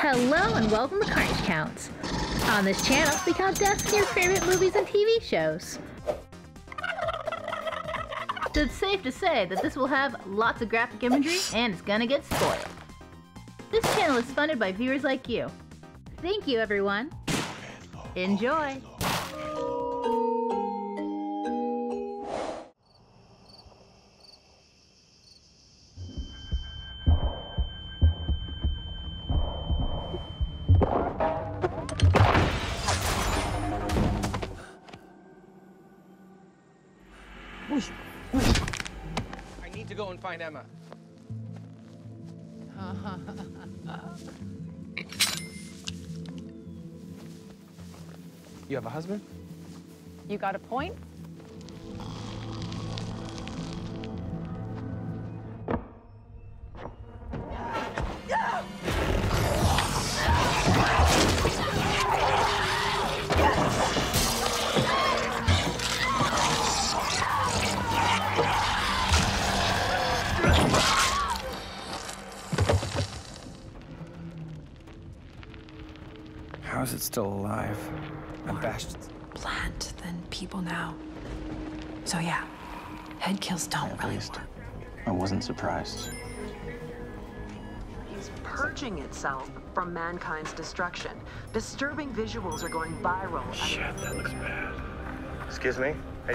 Hello and welcome to Carnage Counts. On this channel, we in your favorite movies and TV shows. So it's safe to say that this will have lots of graphic imagery and it's gonna get spoiled. This channel is funded by viewers like you. Thank you, everyone. Enjoy. I need to go and find Emma. you have a husband? You got a point? How is it still alive? I'm bashed. plant than people now. So yeah, head kills don't At really least work. I wasn't surprised. is purging itself from mankind's destruction. Disturbing visuals are going viral. Shit, that looks bad. Excuse me?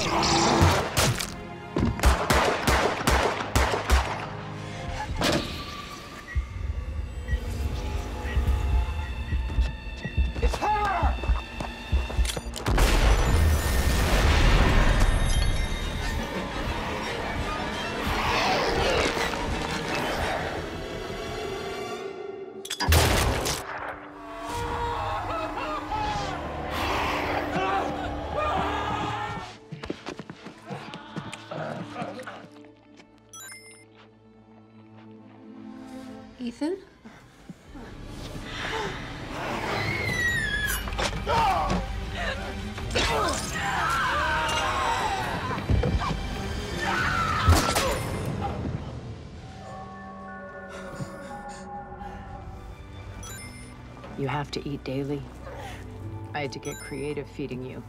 Oh, my God. Ethan? You have to eat daily. I had to get creative feeding you.